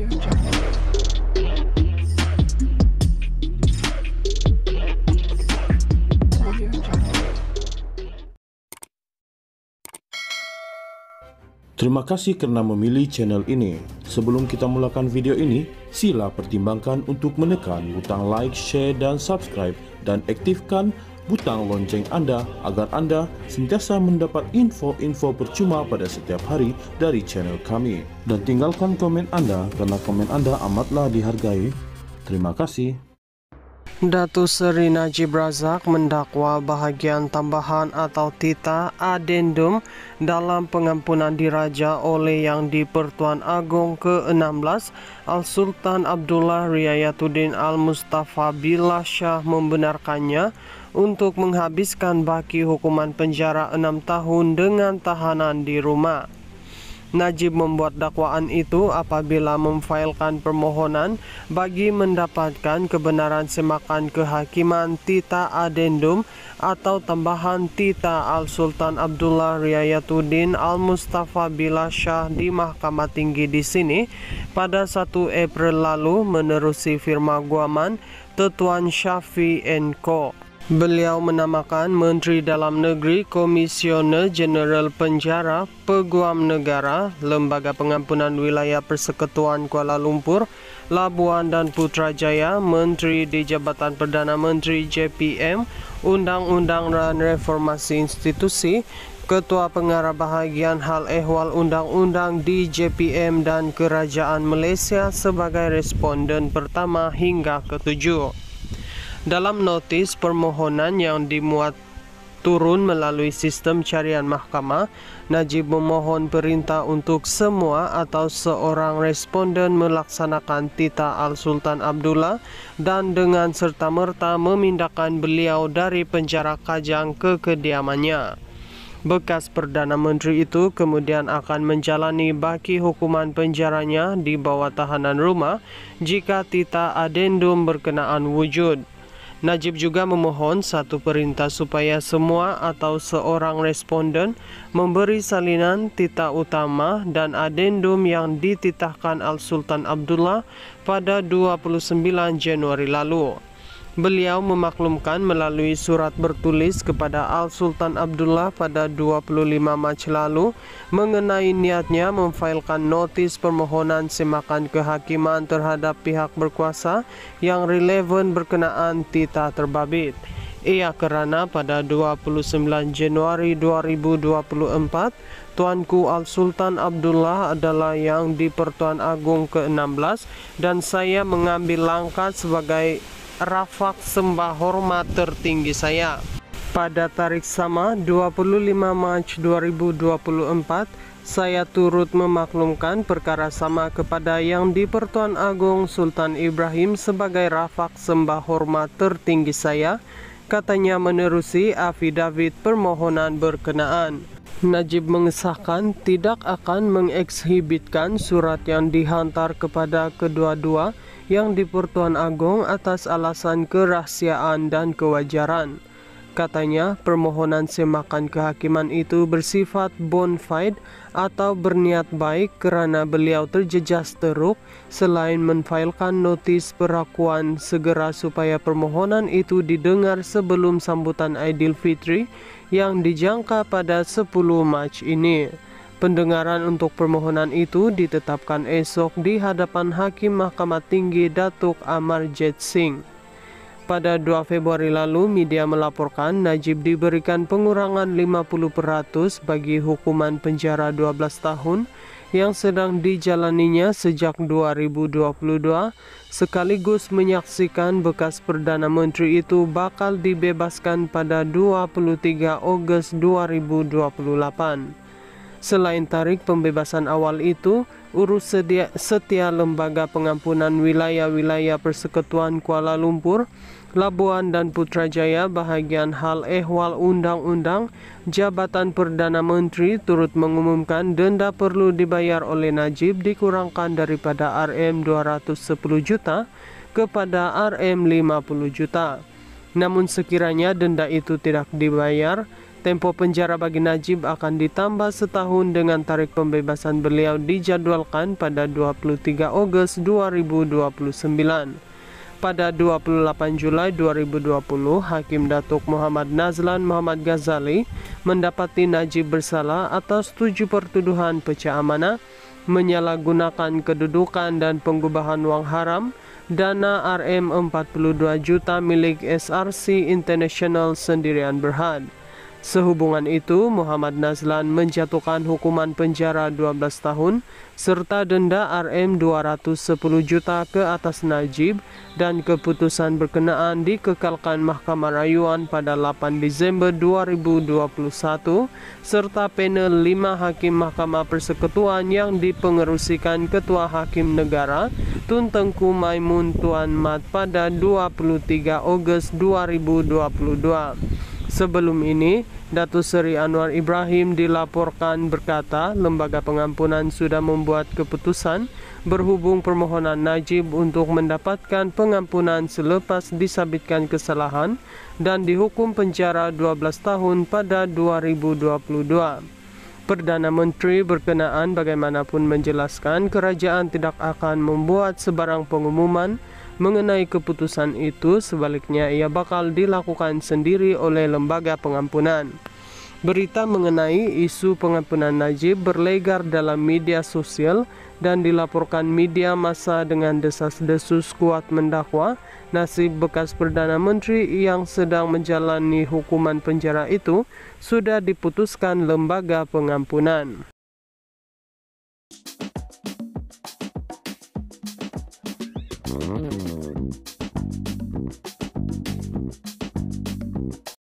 Terima kasih karena memilih channel ini. Sebelum kita mulakan video ini, sila pertimbangkan untuk menekan butang like, share, dan subscribe dan aktifkan butang lonceng Anda agar Anda sentiasa mendapat info-info percuma pada setiap hari dari channel kami. Dan tinggalkan komen Anda karena komen Anda amatlah dihargai. Terima kasih. Datu Seri Najib Razak mendakwa bahagian tambahan atau tita adendum dalam pengampunan diraja oleh Yang di-Pertuan Agong ke-16 Al-Sultan Abdullah Riayatuddin Al-Mustafa Billah Shah membenarkannya untuk menghabiskan baki hukuman penjara 6 tahun dengan tahanan di rumah. Najib membuat dakwaan itu apabila memfailkan permohonan bagi mendapatkan kebenaran semakan kehakiman Tita Adendum atau tambahan Tita Al-Sultan Abdullah Riayatuddin Al-Mustafa Bila Shah di Mahkamah Tinggi di sini pada 1 April lalu menerusi firma guaman Tetuan Syafi Co. Beliau menamakan Menteri Dalam Negeri Komisioner Jeneral Penjara Peguam Negara Lembaga Pengampunan Wilayah Persekutuan Kuala Lumpur Labuan dan Putrajaya Menteri di Jabatan Perdana Menteri JPM Undang-Undang dan Reformasi Institusi Ketua Pengarah Bahagian Hal Ehwal Undang-Undang di JPM dan Kerajaan Malaysia sebagai responden pertama hingga ketujuh. Dalam notis permohonan yang dimuat turun melalui sistem carian mahkamah, Najib memohon perintah untuk semua atau seorang responden melaksanakan tita Al-Sultan Abdullah dan dengan serta-merta memindahkan beliau dari penjara Kajang ke kediamannya. Bekas Perdana Menteri itu kemudian akan menjalani baki hukuman penjaranya di bawah tahanan rumah jika tita adendum berkenaan wujud. Najib juga memohon satu perintah supaya semua atau seorang responden memberi salinan tita utama dan adendum yang dititahkan Al-Sultan Abdullah pada 29 Januari lalu. Beliau memaklumkan melalui surat bertulis kepada Al-Sultan Abdullah pada 25 Mac lalu mengenai niatnya memfailkan notis permohonan semakan kehakiman terhadap pihak berkuasa yang relevan berkenaan tita terbabit. Ia kerana pada 29 Januari 2024, Tuanku Al-Sultan Abdullah adalah yang di Pertuan Agung ke-16 dan saya mengambil langkah sebagai rafak sembah hormat tertinggi saya. Pada tarikh sama 25 Mac 2024, saya turut memaklumkan perkara sama kepada Yang di-Pertuan Agung Sultan Ibrahim sebagai rafak sembah hormat tertinggi saya, katanya menerusi afidavit permohonan berkenaan. Najib mengesahkan tidak akan mengekshibitkan surat yang dihantar kepada kedua-dua yang di Pertuan Agong atas alasan kerahasiaan dan kewajaran. Katanya, permohonan semakan kehakiman itu bersifat bona fide atau berniat baik kerana beliau terjejas teruk selain menfailkan notis perakuan segera supaya permohonan itu didengar sebelum sambutan Aidilfitri yang dijangka pada 10 Mac ini. Pendengaran untuk permohonan itu ditetapkan esok di hadapan Hakim Mahkamah Tinggi Datuk Amar Jet Singh. Pada 2 Februari lalu, media melaporkan Najib diberikan pengurangan 50% bagi hukuman penjara 12 tahun yang sedang dijalaninya sejak 2022 sekaligus menyaksikan bekas Perdana Menteri itu bakal dibebaskan pada 23 Ogos 2028. Selain tarik pembebasan awal itu, urus sedia, setia Lembaga Pengampunan Wilayah-Wilayah Persekutuan Kuala Lumpur, Labuan dan Putrajaya bahagian hal ehwal undang-undang Jabatan Perdana Menteri turut mengumumkan denda perlu dibayar oleh Najib dikurangkan daripada RM 210 juta kepada RM 50 juta. Namun sekiranya denda itu tidak dibayar, Tempo penjara bagi Najib akan ditambah setahun dengan tarik pembebasan beliau dijadwalkan pada 23 Agustus 2029. Pada 28 Julai 2020, Hakim Datuk Muhammad Nazlan Muhammad Ghazali mendapati Najib bersalah atas tujuh pertuduhan pecah amanah, menyalahgunakan kedudukan dan pengubahan uang haram, dana RM 42 juta milik SRC International Sendirian Berhad. Sehubungan itu, Muhammad Nazlan menjatuhkan hukuman penjara 12 tahun serta denda RM 210 juta ke atas Najib dan keputusan berkenaan dikekalkan Mahkamah Rayuan pada 8 Desember 2021 serta panel 5 hakim Mahkamah Persekutuan yang dipengerusikan Ketua Hakim Negara Tun Tengku Maimun Tuan Mat pada 23 Ogos 2022. Sebelum ini, Datu Seri Anwar Ibrahim dilaporkan berkata lembaga pengampunan sudah membuat keputusan berhubung permohonan Najib untuk mendapatkan pengampunan selepas disabitkan kesalahan dan dihukum penjara 12 tahun pada 2022. Perdana Menteri berkenaan bagaimanapun menjelaskan kerajaan tidak akan membuat sebarang pengumuman mengenai keputusan itu, sebaliknya ia bakal dilakukan sendiri oleh lembaga pengampunan. Berita mengenai isu pengampunan Najib berlegar dalam media sosial dan dilaporkan media massa dengan desas-desus kuat mendakwa nasib bekas Perdana Menteri yang sedang menjalani hukuman penjara itu sudah diputuskan lembaga pengampunan.